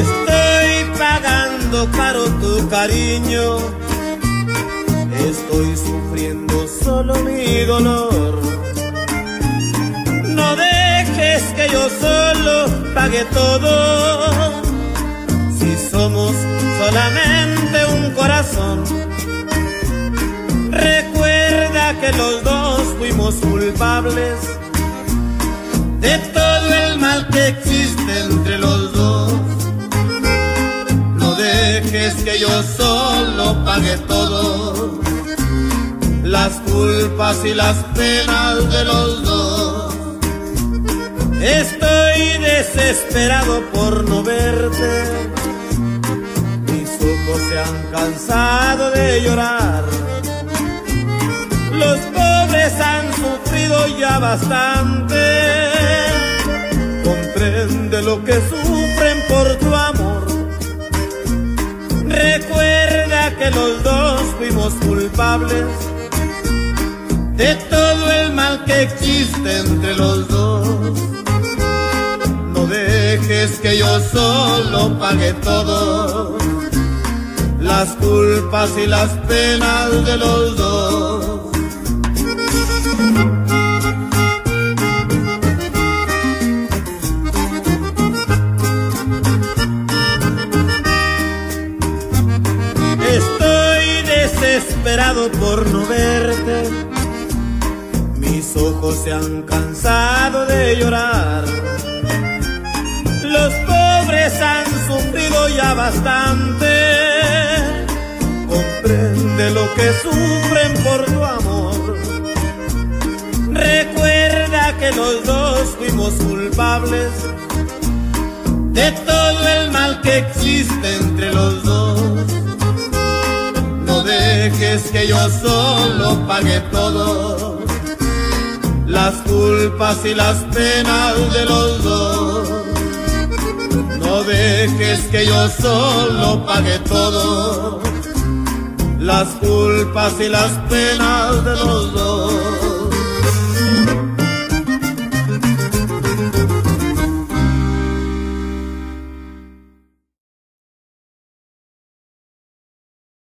Estoy pagando caro tu cariño. Estoy sufriendo solo mi dolor. No dejes que yo solo pague todo. Si somos solamente un corazón. Recuerda que los dos fuimos culpables dejes que yo solo pague todo, las culpas y las penas de los dos. Estoy desesperado por no verte, mis ojos se han cansado de llorar. Los pobres han sufrido ya bastante comprende lo que sufren los dos fuimos culpables de todo el mal que existe entre los dos. No dejes que yo solo pague todo, las culpas y las penas de los dos. Desesperado por no verte. Mis ojos se han cansado de llorar. Los pobres han sufrido ya bastante. Comprende lo que sufren por tu amor. Recuerda que los dos fuimos culpables de todo el mal que existe entre los dos. No dejes que yo solo pague todo, las culpas y las penas de los dos. No dejes que yo solo pague todo, las culpas y las penas de los dos.